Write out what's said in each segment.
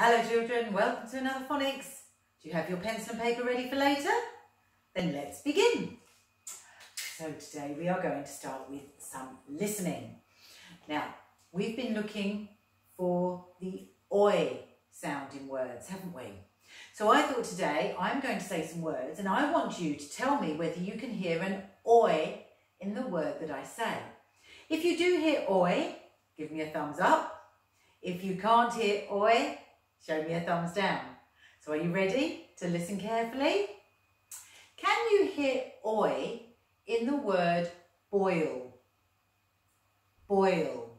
Hello children, welcome to another phonics. Do you have your pencil and paper ready for later? Then let's begin. So today we are going to start with some listening. Now, we've been looking for the oi sound in words, haven't we? So I thought today I'm going to say some words and I want you to tell me whether you can hear an oi in the word that I say. If you do hear oi, give me a thumbs up. If you can't hear oi, show me a thumbs down. So are you ready to listen carefully? Can you hear oi in the word boil? Boil.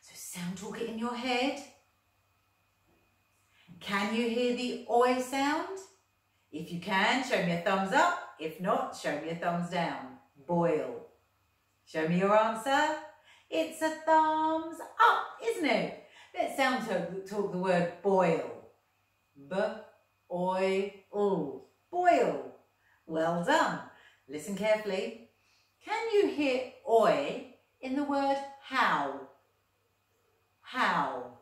So sound talk it in your head. Can you hear the oi sound? If you can, show me a thumbs up. If not, show me a thumbs down. Boil. Show me your answer. It's a thumbs up, isn't it? Let's sound talk, the word boil. B, oi. Boil. Well done. Listen carefully. Can you hear oi in the word how? How?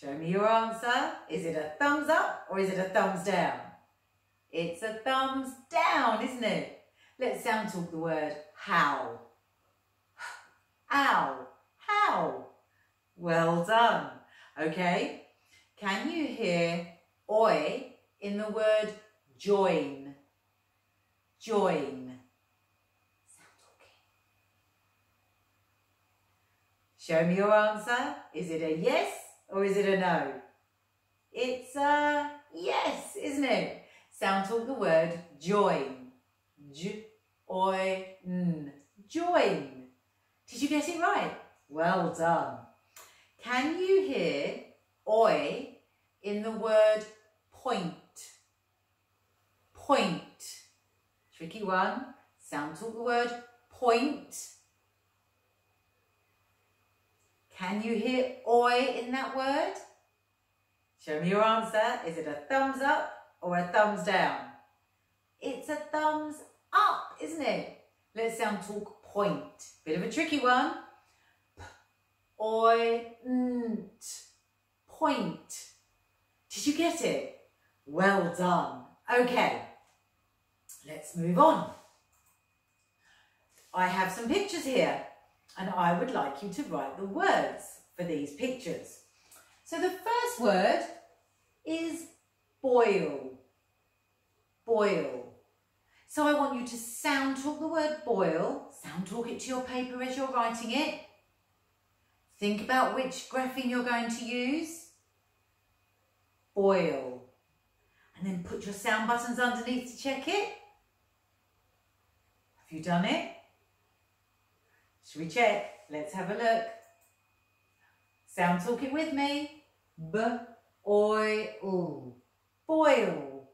Show me your answer. Is it a thumbs up or is it a thumbs down? It's a thumbs down, isn't it? Let's sound talk the word how. Ow. How? Well done. Okay. Can you hear oi in the word join? Join. Show me your answer. Is it a yes or is it a no? It's a yes, isn't it? Sound talk the word join. Oi. Join. Did you get it right? Well done. Can you hear oi in the word point? Point. Tricky one. Sound talk the word point. Can you hear oi in that word? Show me your answer. Is it a thumbs up or a thumbs down? It's a thumbs up, isn't it? Let's sound talk point. Bit of a tricky one. P oi nt. Point. Did you get it? Well done. Okay, let's move on. I have some pictures here and I would like you to write the words for these pictures. So the first word is boil. Boil. So I want you to sound talk the word boil, sound talk it to your paper as you're writing it. Think about which grapheme you're going to use. Oil. And then put your sound buttons underneath to check it. Have you done it? Should we check? Let's have a look. Sound talk it with me. B, oil. Boil.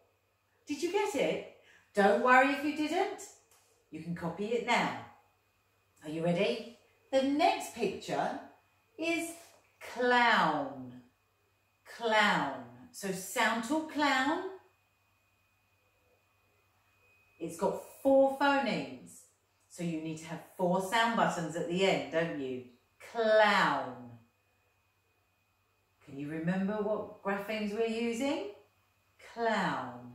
Did you get it? Don't worry if you didn't. You can copy it now. Are you ready? The next picture is clown. Clown. So sound talk clown. It's got four phonemes. So you need to have four sound buttons at the end, don't you? Clown. Can you remember what graphemes we're using? Clown.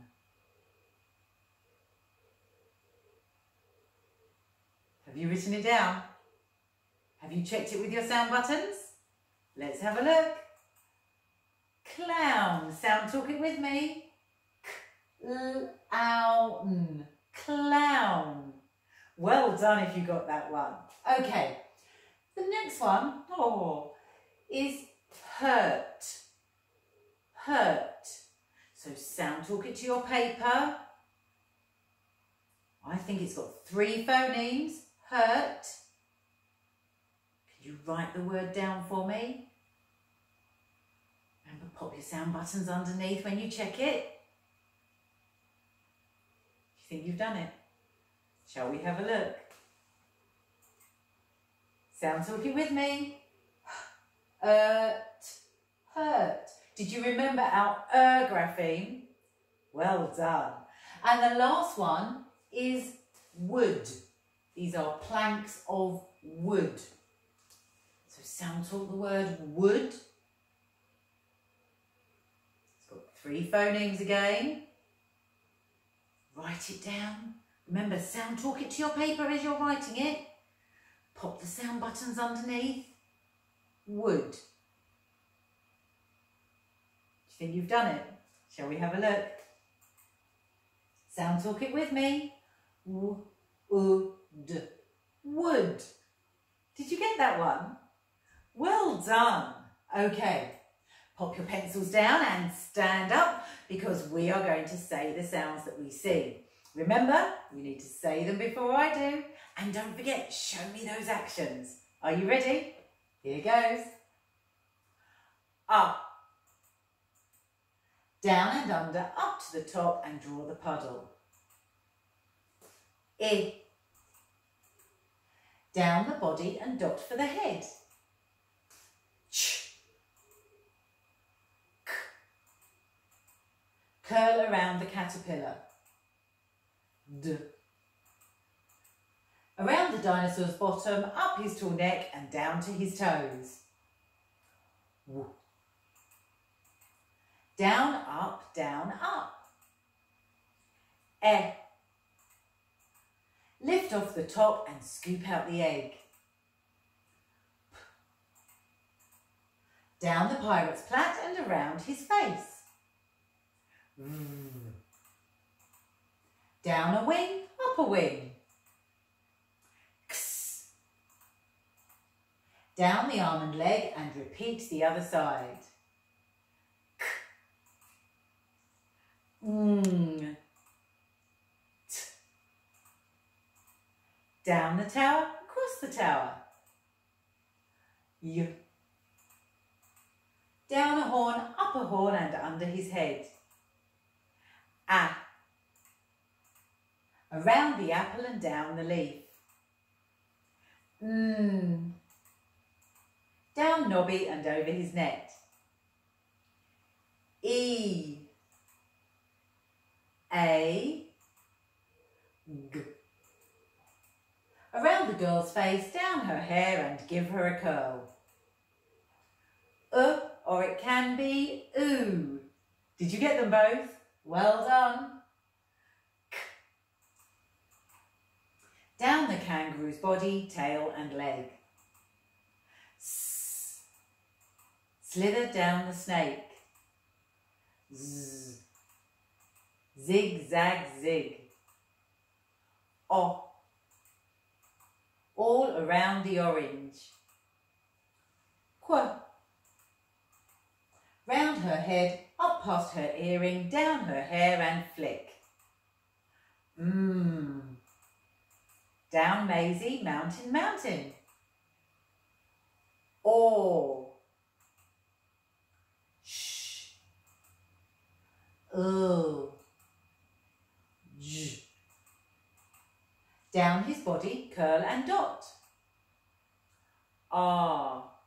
Have you written it down? Have you checked it with your sound buttons? Let's have a look. Clown. Sound talk it with me. Clown. Clown. Well done if you got that one. Okay. The next one, oh, is hurt. Hurt. So sound talk it to your paper. I think it's got three phonemes hurt. You write the word down for me? Remember, pop your sound buttons underneath when you check it. Do you think you've done it? Shall we have a look? Sound talking with me. Hurt, hurt. Did you remember our er grapheme? Well done. And the last one is wood. These are planks of wood. So So sound talk the word wood. It's got three phonemes again. Write it down. Remember, sound talk it to your paper as you're writing it. Pop the sound buttons underneath. Wood. Do you think you've done it? Shall we have a look? Sound talk it with me. Wood. Wood. Did you get that one? Well done. Okay, pop your pencils down and stand up because we are going to say the sounds that we see. Remember, you need to say them before I do. And don't forget, show me those actions. Are you ready? Here goes. Up. Down and under, up to the top and draw the puddle. I. Down the body and dot for the head. Ch. K. Curl around the caterpillar. D. Around the dinosaur's bottom, up his tall neck and down to his toes. W. Down, up, down, up. E. Lift off the top and scoop out the egg. P. Down the pirate's plat and around his face. Down a wing, up a wing. Down the arm and leg and repeat the other side. K. Mm. Down the tower, across the tower. Y. Down a horn, up a horn and under his head. A. Around the apple and down the leaf. Mm. Down Nobby and over his net. E. A. G. Around the girl's face, down her hair and give her a curl. Uh, or it can be ooh. Did you get them both? Well done. Down the kangaroo's body, tail and leg. S. Slither down the snake. Z. Zig, zag, zig. O all around the orange. Quo. Round her head, up past her earring, down her hair and flick. Mmm. Down Maisie, mountain, mountain. Or. Shh. Oh. J. Down his body, curl and dot. Ah.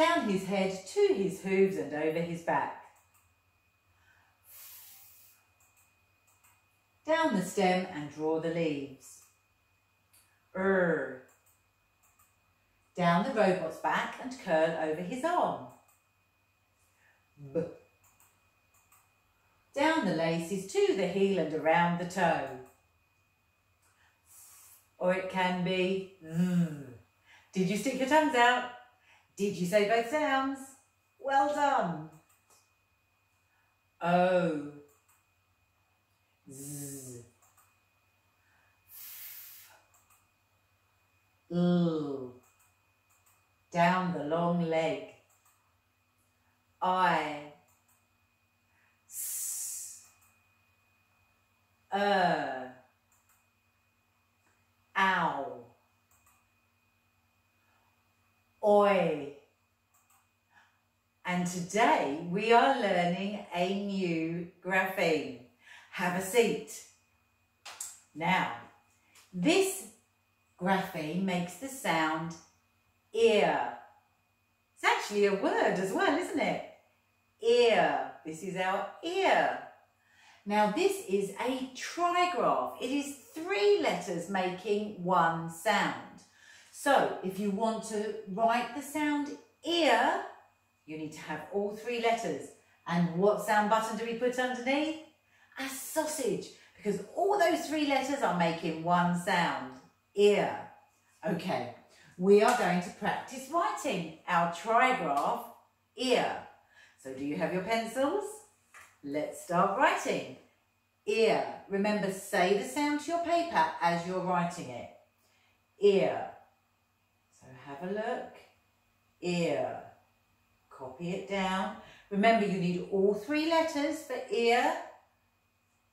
Down his head to his hooves and over his back. Down the stem and draw the leaves. Er. Down the robot's back and curl over his arm. B. Down the laces to the heel and around the toe. Or it can be. Did you stick your tongues out? Did you say both sounds? Well done. O. Z. L. Down the long leg. I. uh, ow, oi. And today we are learning a new grapheme. Have a seat. Now, this grapheme makes the sound ear. It's actually a word as well, isn't it? Ear. This is our ear. Now this is a trigraph. It is three letters making one sound. So if you want to write the sound ear, you need to have all three letters. And what sound button do we put underneath? A sausage, because all those three letters are making one sound, ear. Okay, we are going to practice writing our trigraph ear. So do you have your pencils? Let's start writing. Ear. Remember, say the sound to your paper as you're writing it. Ear. So have a look. Ear. Copy it down. Remember, you need all three letters for ear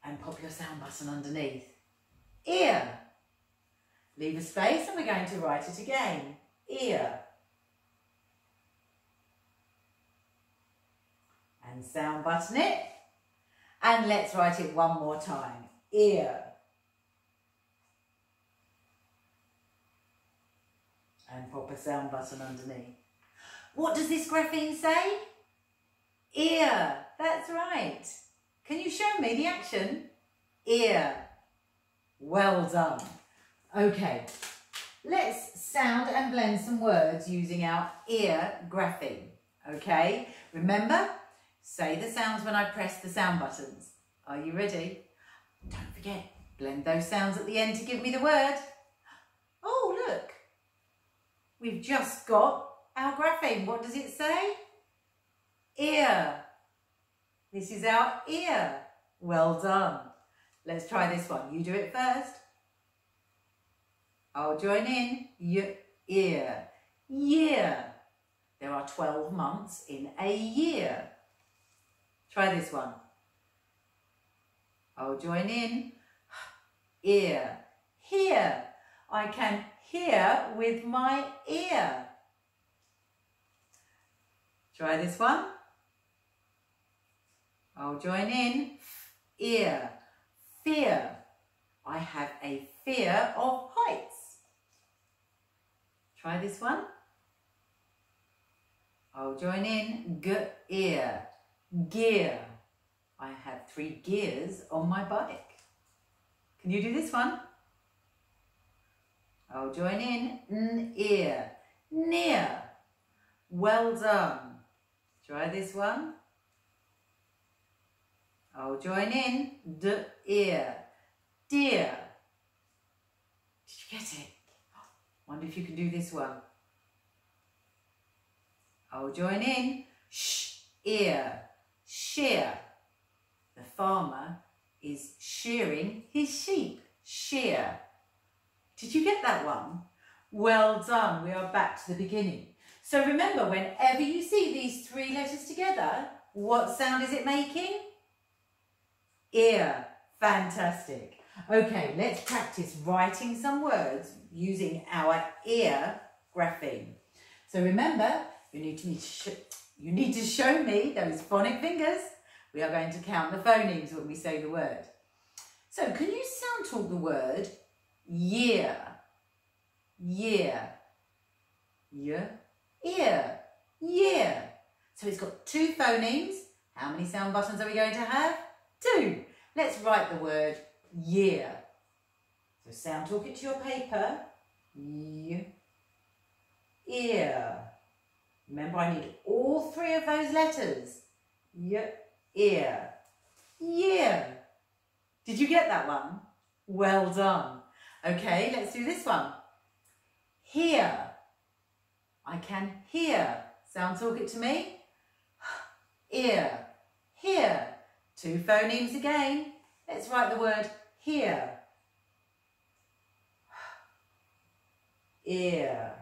and pop your sound button underneath. Ear. Leave a space and we're going to write it again. Ear. And sound button it. And let's write it one more time. Ear. And pop a sound button underneath. What does this grapheme say? Ear. That's right. Can you show me the action? Ear. Well done. Okay, let's sound and blend some words using our ear grapheme. Okay, remember, say the sounds when I press the sound buttons. Are you ready? Don't forget, blend those sounds at the end to give me the word. Oh, look, we've just got our grapheme. What does it say? Ear. This is our ear. Well done. Let's try this one. You do it first. I'll join in. Y ear. Year. There are 12 months in a year. Try this one. I'll join in. Ear. Hear. I can hear with my ear. Try this one. I'll join in. Ear. Fear. I have a fear of heights. Try this one. I'll join in. G ear. Gear. I have three gears on my bike. Can you do this one? I'll join in. N ear. Near. Well done. Try this one. I'll join in. D ear. Dear. Did you get it? Wonder if you can do this one. I'll join in. Sh, ear, shear. The farmer is shearing his sheep. Shear. Did you get that one? Well done. We are back to the beginning. So remember, whenever you see these three letters together, what sound is it making? Ear. Fantastic. Okay, let's practice writing some words using our ear grapheme. So remember, you need to you need to show me those phonic fingers. We are going to count the phonemes when we say the word. So can you sound talk the word year? Year. Year. Ear. Year. So it's got two phonemes. How many sound buttons are we going to have? Two. Let's write the word year. So sound talk it to your paper. Y, ear. Remember, I need all three of those letters. Y, ear. Year. Did you get that one? Well done. Okay, let's do this one. Hear. I can hear. Sound talk it to me. Ear. Hear. Two phonemes again. Let's write the word hear. Ear.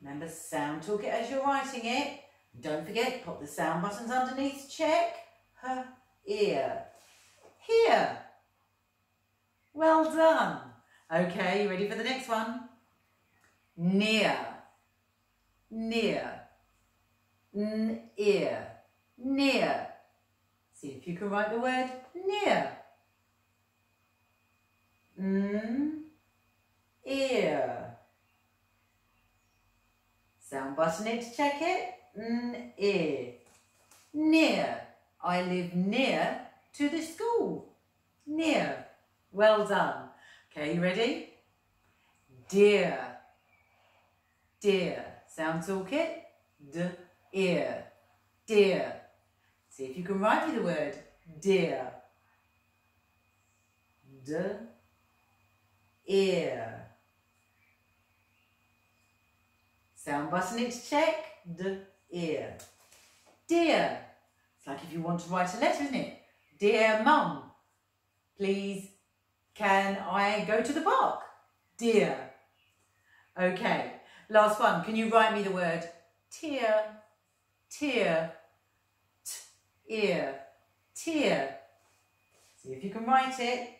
Remember, sound talk it as you're writing it. Don't forget, pop the sound buttons underneath check. Her ear. Hear. Well done. Okay, you ready for the next one? Near. Near. N ear. Near. See if you can write the word near. N ear. Sound button it to check it. N ear. Near. I live near to the school. Near. Well done. Okay, you ready? Dear. Dear. Sound talk it. D, ear. Dear. See if you can write me the word dear. D, ear. Sound button it to check. D, ear. Dear. It's like if you want to write a letter, isn't it? Dear Mum, please can I go to the park? Dear. Okay, last one. Can you write me the word tear, tear, t, ear, tear. See if you can write it.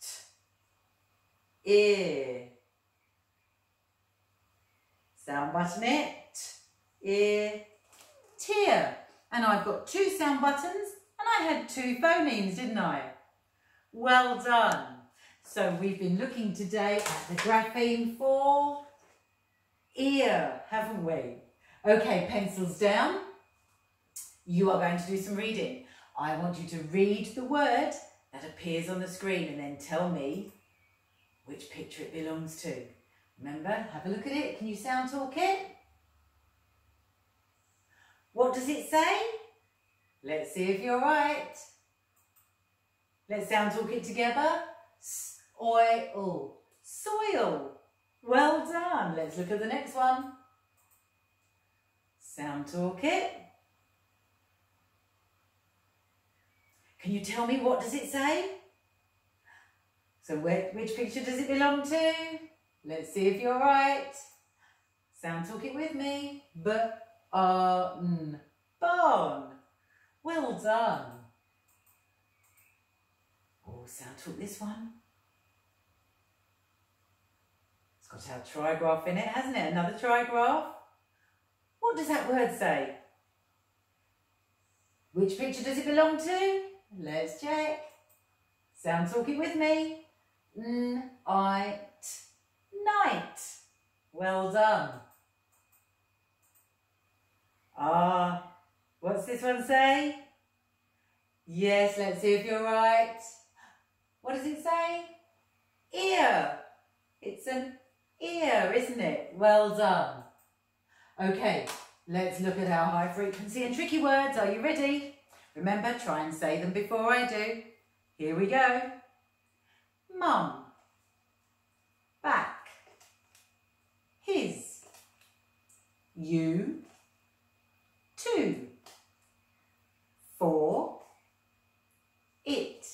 T, ear. Sound button it. T, ear, tear. And I've got two sound buttons and I had two phonemes, didn't I? Well done. So we've been looking today at the grapheme for ear, haven't we? Okay, pencils down. You are going to do some reading. I want you to read the word that appears on the screen and then tell me which picture it belongs to. Remember, have a look at it. Can you sound talk it? What does it say? Let's see if you're right. Let's sound talk it together. Soil. Soil. Well done. Let's look at the next one. Sound talk it. Can you tell me what does it say? So where, which picture does it belong to? Let's see if you're right. Sound talk it with me. B-a-n. Barn. Well done. Oh, sound talk this one. It's got our trigraph in it, hasn't it? Another trigraph. What does that word say? Which picture does it belong to? Let's check. Sound talking with me. N, I, t, night. Well done. Ah, what's this one say? Yes, let's see if you're right. What does it say? Ear. It's an ear, isn't it? Well done. Okay, let's look at our high frequency and tricky words. Are you ready? Remember, try and say them before I do. Here we go. Mum. Back. His. You. Two. For. It.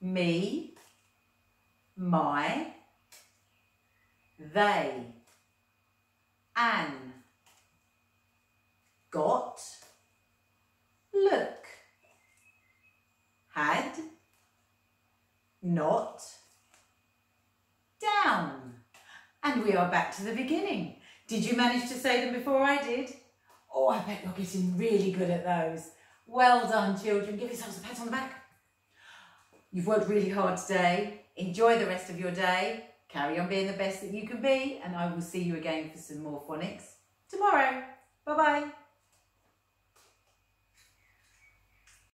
Me. My. They. An. Got. Look. Had. Not. Down. And we are back to the beginning. Did you manage to say them before I did? Oh, I bet you're getting really good at those. Well done, children. Give yourselves a pat on the back. You've worked really hard today. Enjoy the rest of your day. Carry on being the best that you can be, and I will see you again for some more phonics tomorrow. Bye-bye.